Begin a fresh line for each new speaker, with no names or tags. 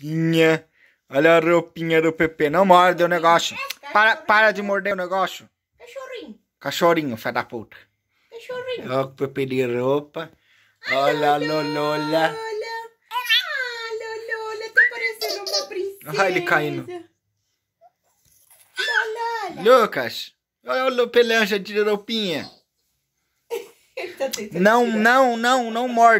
roupinha. Olha a roupinha do Pepe. Não morde o negócio. Para, para de morder o negócio.
Cachorrinho.
Cachorrinho, fé da puta.
Cachorrinho.
Olha o Pepe de roupa. Olha a Lolola.
Lola. Ah, Lolola, tá uma.
Olha ele caindo.
Lolola.
Lucas. Olha o Pelanja de roupinha.
Tá
Não, não, não, não morde.